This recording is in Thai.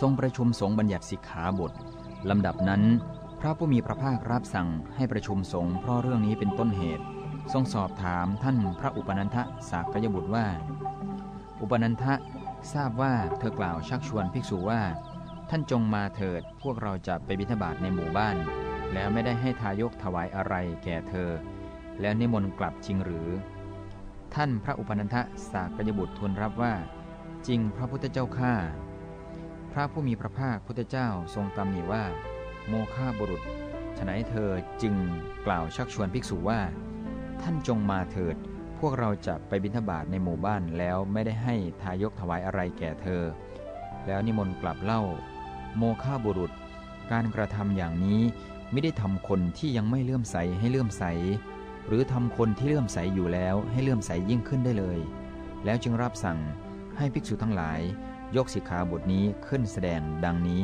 ทรงประชุมสงฆ์บัญญัติสิกขาบทลำดับนั้น พระผู้มีพระภาครับสั่งให้ประชุมสงฆ์เพราะเรื่องนี้เป็นต้นเหตุ ทรงสอบถามท่านพระอุปนันทสากยบุตรว่า อุปนันทะทราบว่าเธอกล่าวชักชวนภิกษุว่า ท่านจงมาเถิดพวกเราจะไปบิณฑบาตในหมู่บ้าน แล้วไม่ได้ให้ทายกถวายอะไรแก่เธอ แล้วนิมนต์กลับจริงหรือ ท่านพระอุปนันทสากยบุตรทูลรับว่า จริงพระพุทธเจ้าข้า พระผู้มีพระภาคพุทธเจ้าทรงตำหนิว่า โมฆะบุรุษฉนัยเธอจึงกล่าวชักชวนภิกษุว่า ท่านจงมาเถิด พวกเราจะไปบิณฑบาตในหมู่บ้านแล้วไม่ได้ให้ทายกถวายอะไรแก่เธอ แล้วนิมนต์กลับเล่า โมฆะบุรุษ การกระทำอย่างนี้ไม่ได้ทำคนที่ยังไม่เลื่อมใสให้เลื่อมใส หรือทำคนที่เลื่อมใสอยู่แล้วให้เลื่อมใสยิ่งขึ้นได้เลย แล้วจึงรับสั่งให้ภิกษุทั้งหลาย ยกสิกขาบทนี้ขึ้นแสดงดังนี้